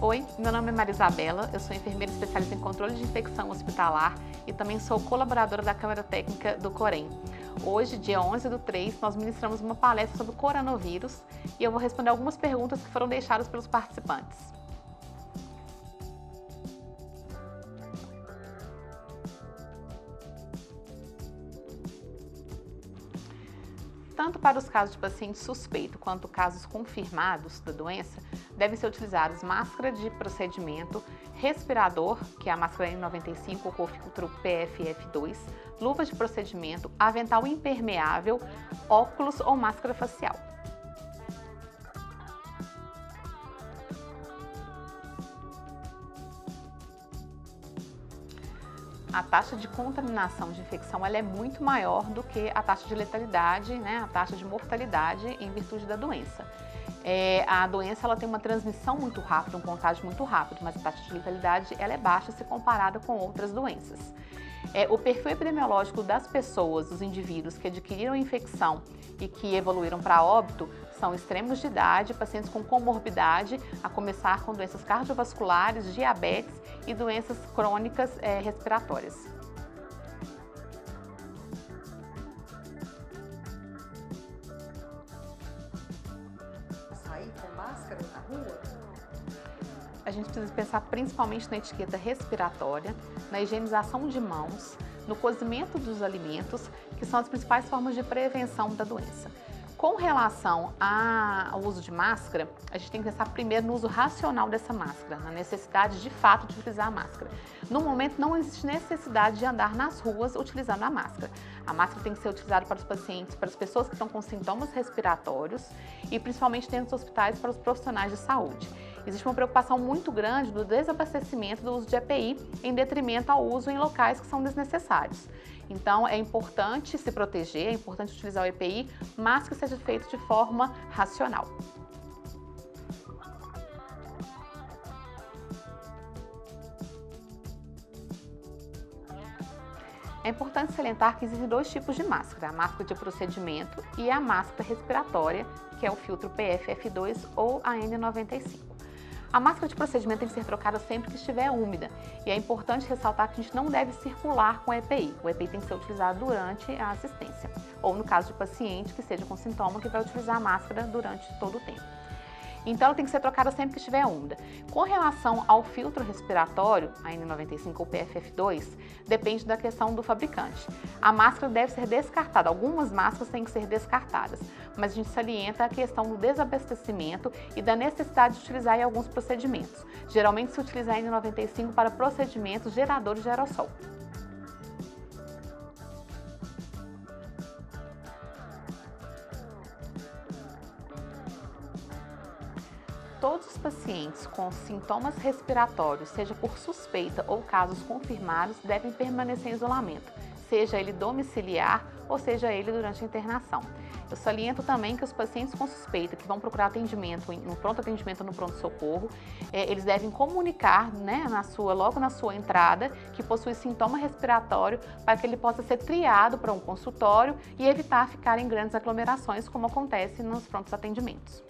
Oi, meu nome é Maria Isabela, eu sou enfermeira especialista em controle de infecção hospitalar e também sou colaboradora da Câmara Técnica do Corém. Hoje, dia 11 do 3, nós ministramos uma palestra sobre o coronavírus e eu vou responder algumas perguntas que foram deixadas pelos participantes. Tanto para os casos de paciente suspeito quanto casos confirmados da doença, devem ser utilizados máscara de procedimento, respirador, que é a máscara N95 com filtro PFF2, luvas de procedimento, avental impermeável, óculos ou máscara facial. A taxa de contaminação de infecção ela é muito maior do que a taxa de letalidade, né, a taxa de mortalidade em virtude da doença. É, a doença ela tem uma transmissão muito rápida, um contágio muito rápido, mas a taxa de letalidade ela é baixa se comparada com outras doenças. É, o perfil epidemiológico das pessoas, dos indivíduos que adquiriram infecção e que evoluíram para óbito são extremos de idade, pacientes com comorbidade, a começar com doenças cardiovasculares, diabetes e doenças crônicas é, respiratórias. A gente precisa pensar principalmente na etiqueta respiratória, na higienização de mãos, no cozimento dos alimentos, que são as principais formas de prevenção da doença. Com relação ao uso de máscara, a gente tem que pensar primeiro no uso racional dessa máscara, na necessidade de fato de utilizar a máscara. No momento, não existe necessidade de andar nas ruas utilizando a máscara. A máscara tem que ser utilizada para os pacientes, para as pessoas que estão com sintomas respiratórios e principalmente dentro dos hospitais para os profissionais de saúde. Existe uma preocupação muito grande do desabastecimento do uso de EPI em detrimento ao uso em locais que são desnecessários. Então, é importante se proteger, é importante utilizar o EPI, mas que seja feito de forma racional. É importante salientar que existem dois tipos de máscara, a máscara de procedimento e a máscara respiratória, que é o filtro PFF2 ou a N95. A máscara de procedimento tem que ser trocada sempre que estiver úmida e é importante ressaltar que a gente não deve circular com EPI. O EPI tem que ser utilizado durante a assistência ou no caso de paciente que seja com sintoma que vai utilizar a máscara durante todo o tempo. Então, ela tem que ser trocada sempre que estiver úmida. Com relação ao filtro respiratório, a N95 ou PFF2, depende da questão do fabricante. A máscara deve ser descartada. Algumas máscaras têm que ser descartadas, mas a gente salienta a questão do desabastecimento e da necessidade de utilizar em alguns procedimentos. Geralmente se utiliza a N95 para procedimentos geradores de aerossol. Todos os pacientes com sintomas respiratórios, seja por suspeita ou casos confirmados, devem permanecer em isolamento, seja ele domiciliar ou seja ele durante a internação. Eu saliento também que os pacientes com suspeita que vão procurar atendimento no pronto atendimento no pronto socorro, é, eles devem comunicar, né, na sua logo na sua entrada que possui sintoma respiratório para que ele possa ser triado para um consultório e evitar ficar em grandes aglomerações como acontece nos prontos atendimentos.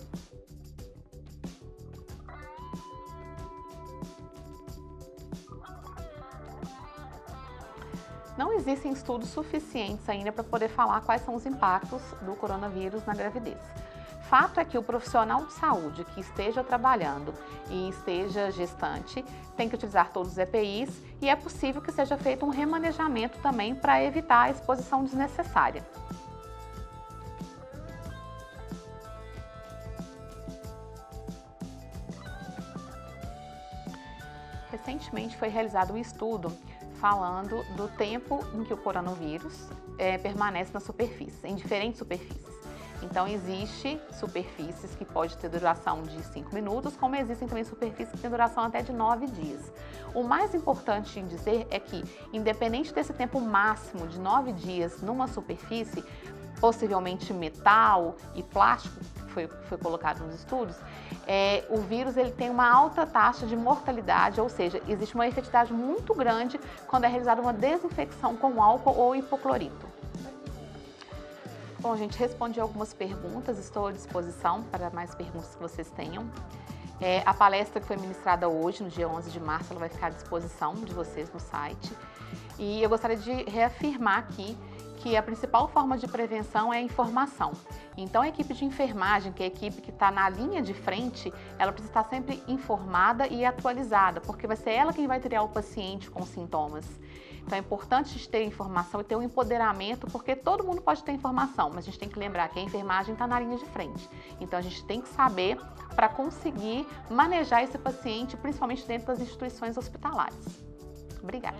Não existem estudos suficientes ainda para poder falar quais são os impactos do coronavírus na gravidez. Fato é que o profissional de saúde que esteja trabalhando e esteja gestante tem que utilizar todos os EPIs e é possível que seja feito um remanejamento também para evitar a exposição desnecessária. Recentemente foi realizado um estudo falando do tempo em que o coronavírus é, permanece na superfície, em diferentes superfícies. Então, existe superfícies que pode ter duração de 5 minutos, como existem também superfícies que têm duração até de 9 dias. O mais importante em dizer é que, independente desse tempo máximo de 9 dias numa superfície, possivelmente metal e plástico, foi, foi colocado nos estudos, é, o vírus ele tem uma alta taxa de mortalidade, ou seja, existe uma efetividade muito grande quando é realizada uma desinfecção com álcool ou hipoclorito. Bom, gente, respondi algumas perguntas, estou à disposição para mais perguntas que vocês tenham. É, a palestra que foi ministrada hoje, no dia 11 de março, ela vai ficar à disposição de vocês no site. E eu gostaria de reafirmar aqui que a principal forma de prevenção é a informação. Então, a equipe de enfermagem, que é a equipe que está na linha de frente, ela precisa estar sempre informada e atualizada, porque vai ser ela quem vai triar o paciente com sintomas. Então, é importante ter informação e ter um empoderamento, porque todo mundo pode ter informação, mas a gente tem que lembrar que a enfermagem está na linha de frente. Então, a gente tem que saber para conseguir manejar esse paciente, principalmente dentro das instituições hospitalares. Obrigada.